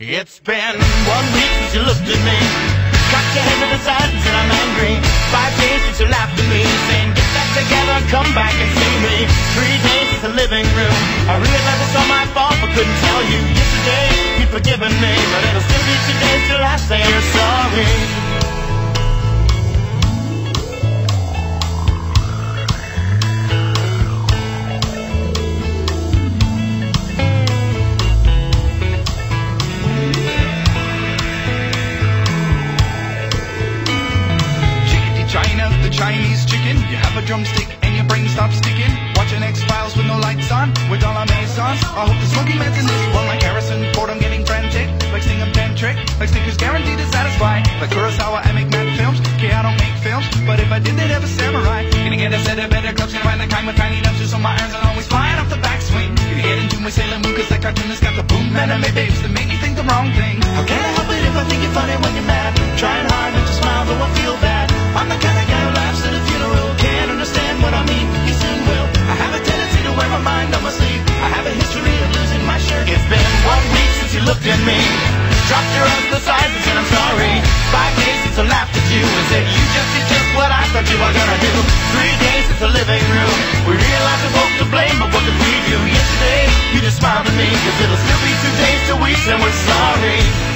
It's been one week since you looked at me. Cocked your head to the side and said I'm angry. Five days since you laughed at me, saying get back together, come back and see me. Three days since the living room. I realized it's all my fault, but couldn't tell you. Yesterday you'd forgiven me, Chinese chicken. You have a drumstick and your brain stops sticking. Watching X Files with no lights on, with all our maisons. I hope the smoky man's in this one like Harrison Ford. I'm getting frantic, like singing pen trick, like Snickers guaranteed to satisfy. Like Kurosawa, I make mad films. Okay, I don't make films, but if I did, they'd have a samurai. Gonna get a set of better clubs, gonna find the kind with tiny nubs, so my irons are always flying off the backswing. Gonna get into my Sailor Moon, cause that cartoonist got the boom anime babes that make me think the wrong thing. How can I help it if I think you're funny when you're mad? Trying hard you looked at me. Dropped your the side and said I'm sorry. Five days since I laughed at you and said you just did just what I thought you were gonna do. Three days since the living room. We realized we're both to blame, but what could we do? Yesterday, you just smiled at me, cause it'll still be two days till we say we're sorry.